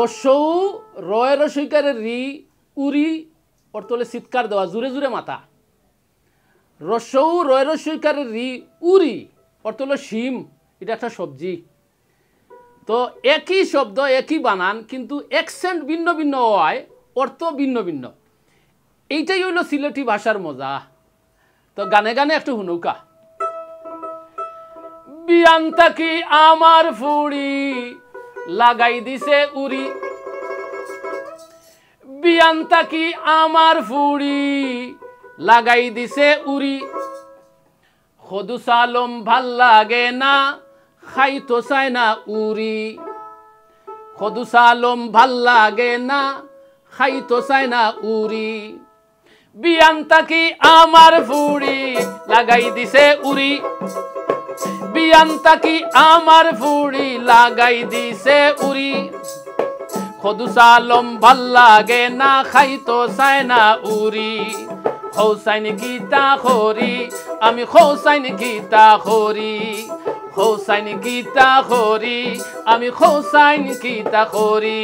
রসৌ রয় রসইকারের রি, উরি, ওর তোলে চিৎকার দেওয়া, জুড়ে জুড়ে মাথা রসৌ রয় রসইকারের রি, উরি, ওর তোলে শিম, এটা একটা সবজি। তো একই শব্দ, একই বানান, কিন্তু অ্যাকসেন্ট ভিন্ন ভিন্ন হয়, অর্থ ভিন্ন ভিন্ন। এইটাই হইল সিলেটি ভাষার মজা। তো গানে গানে একটু হুনৌকা। বিয়ান্তা কি আমার ফুড়ি? লাগাই দিছে উড়ি। বিয়ান্তা কি আমার ফুড়ি? লাগাই দিছে উড়ি। সদু সালম ভালো লাগে না খাইতো চায় না উড়ি। সদু সালম ভালো লাগে না খাইতো চায় না উড়ি। বিয়ান্তা কি আমার ফুড়ি? লাগাই দিছে উড়ি। বিয়ান্তা কি আমার ফুড়ি লাগাই দিছে উড়ি? খদু সালম ভালো লাগে না খাইতো চায় না উড়ি। হৌসাইন গীতা খরি আমি হৌসাইন গীতা খরি হৌসাইন গীতা খরি আমি হৌসাইন গীতা খরি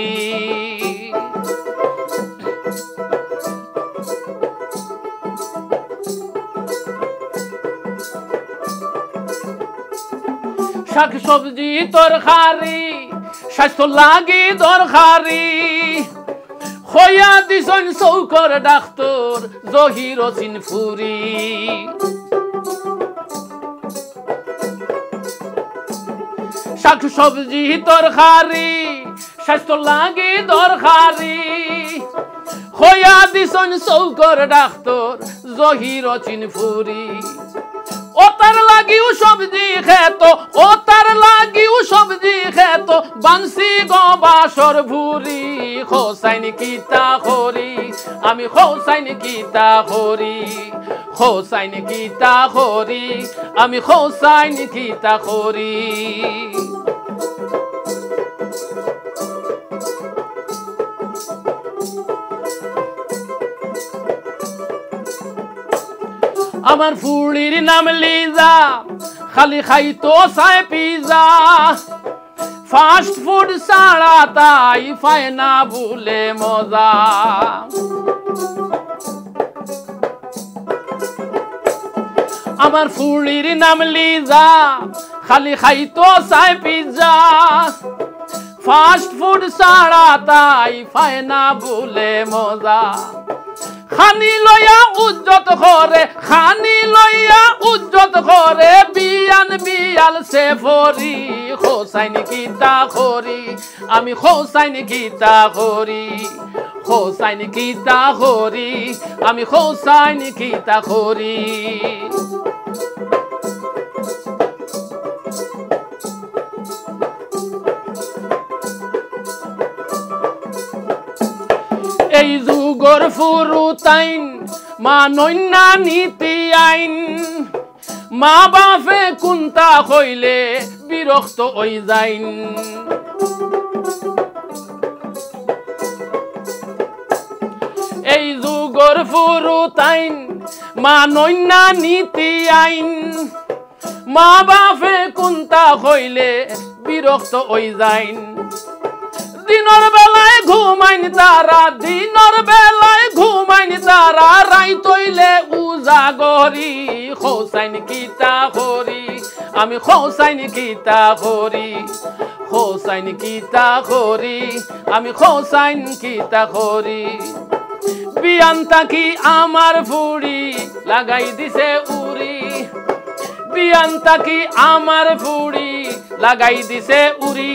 শাক সবজি তরকারি, স্বাস্থ্য লাগি দরকারি। হইয়া দিছন চৌকর ডাক্তর জহির ফুরি। শাক সবজি তরকারি, স্বাস্থ্য লাগি দরকারি। হইয়া দিছন চৌকর ডাক্তর জহির ফুরি। ও তার লাগিও সবজি খেত ও তার লাগিও সবজি খেত বানসি গবাসর ভুরি, হোসাইন কিতা খরি আমি হোসাইন কিতা খরি হোসাইন কিতা খরি আমি হোসাইন কিতা খরি আমার ফুলির নাম লিজা, খালি খাইতো সাই পিজা। ফাস্ট ফুড ছাড়া তাই পায় না ভুলে মজা। আমার ফুলির নাম লিজা, খালি খাইতো সাই পিজা। ফাস্ট ফুড ছাড়া তাই পায় না ভুলে মজা। খানি লইয়া উজ্জত করে খানি লইয়া উজ্জত করে বিয়ান বিয়াল সে ভরি, হোসাইন গীতা হরি আমি হোসাইন গীতা হরি হোসাইন গীতা হরি আমি হোসাইন গীতা খরি যুগর ফুরুতাইন মা নৈনা নীতি আইন। মা বাপে কুন্তা হইলে বিরক্ত ওই যাইন। এই যুগর ফুরুতাইন মা নৈনা নীতি আইন। মা বাপে কুন্তা হইলে বিরক্ত ওই যাইন। দিনের বেলায় ঘুমাইন তারা দিনের বেলায় ঘুমাইন তারা রাই তৈলে উজাগরি। হোসাইন গীতা হরি আমি হোসাইন গীতা হরি হোসাইন গীতা হরি আমি হোসাইন গীতা হরি বিয়ান্তা কি আমার ফুড়ি লাগাই দিছে উরি বিয়ান্তা কি আমার ফুড়ি লাগাই দিছে উরি